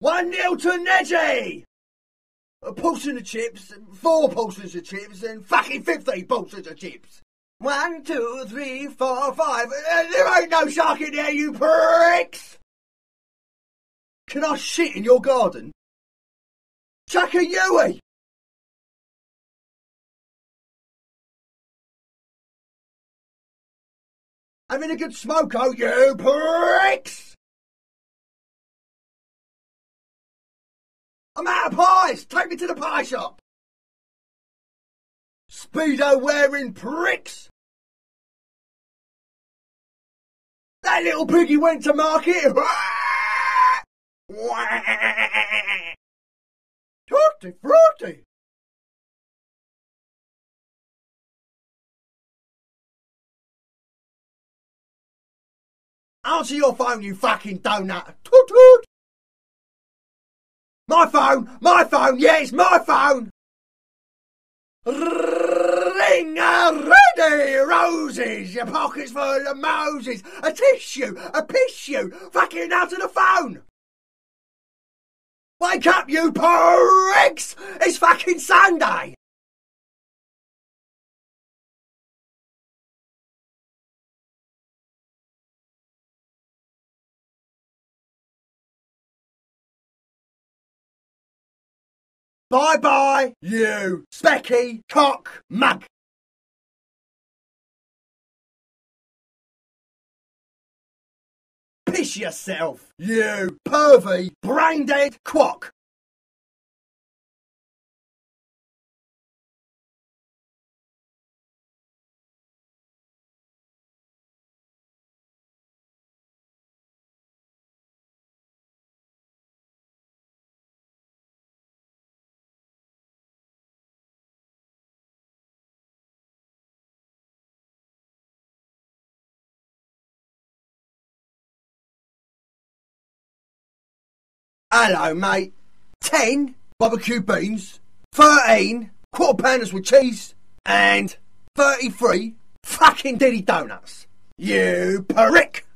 One nil to Neji! A portion of chips, four portions of chips, and fucking fifty portions of chips. One, two, three, four, five. Uh, there ain't no shark in there, you pricks! Can I shit in your garden? Chuck a Yui! Having a good smoke, oh you pricks! I'm out of pies! Take me to the pie shop! Speedo wearing pricks! That little piggy went to market! Tutti frutti! Answer your phone, you fucking donut! Toot toot! My phone! My phone! Yeah, it's my phone! Ring a ready roses, your pockets full of Moses, a tissue, a you, fucking out of the phone! Wake up, you pricks! It's fucking Sunday! Bye bye, you specky cock mug. Piss yourself, you pervy, brain dead quack. Hello, mate. Ten barbecue beans, thirteen quarter pounders with cheese, and thirty-three fucking diddy donuts. You prick!